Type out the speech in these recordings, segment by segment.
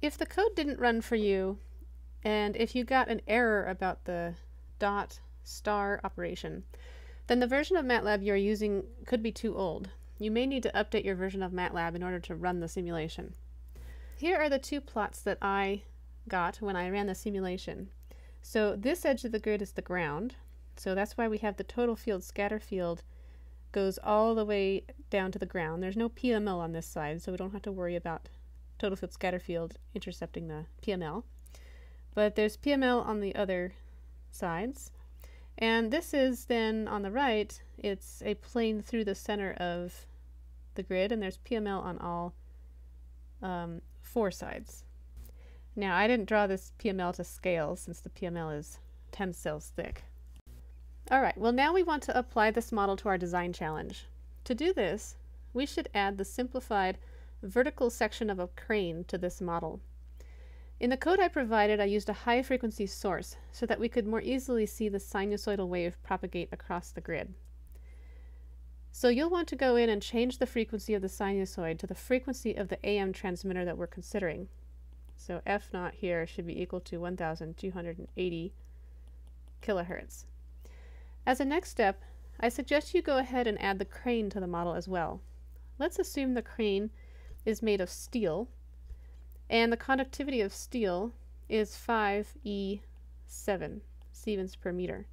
if the code didn't run for you, and if you got an error about the dot star operation, then the version of MATLAB you're using could be too old. You may need to update your version of MATLAB in order to run the simulation. Here are the two plots that I got when I ran the simulation. So this edge of the grid is the ground, so that's why we have the total field scatter field goes all the way down to the ground. There's no PML on this side, so we don't have to worry about total field scatter field intercepting the PML. But there's PML on the other sides. And this is then on the right, it's a plane through the center of the grid, and there's PML on all um, four sides. Now, I didn't draw this PML to scale since the PML is 10 cells thick. All right, well now we want to apply this model to our design challenge. To do this, we should add the simplified vertical section of a crane to this model. In the code I provided, I used a high frequency source so that we could more easily see the sinusoidal wave propagate across the grid. So you'll want to go in and change the frequency of the sinusoid to the frequency of the AM transmitter that we're considering. So F naught here should be equal to 1280 kilohertz. As a next step, I suggest you go ahead and add the crane to the model as well. Let's assume the crane is made of steel, and the conductivity of steel is 5E7 Siemens per meter.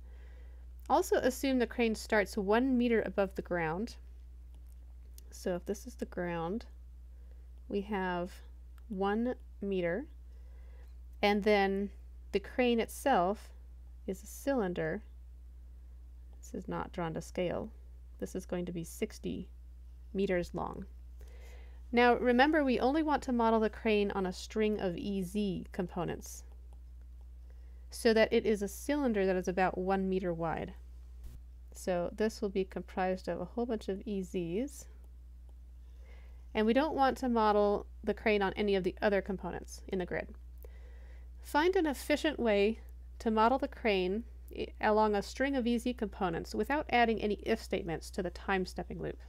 Also assume the crane starts one meter above the ground. So if this is the ground, we have one meter, and then the crane itself is a cylinder this is not drawn to scale. This is going to be 60 meters long. Now remember we only want to model the crane on a string of EZ components so that it is a cylinder that is about one meter wide. So this will be comprised of a whole bunch of EZs. And we don't want to model the crane on any of the other components in the grid. Find an efficient way to model the crane eh, along a string of EZ components without adding any if statements to the time stepping loop.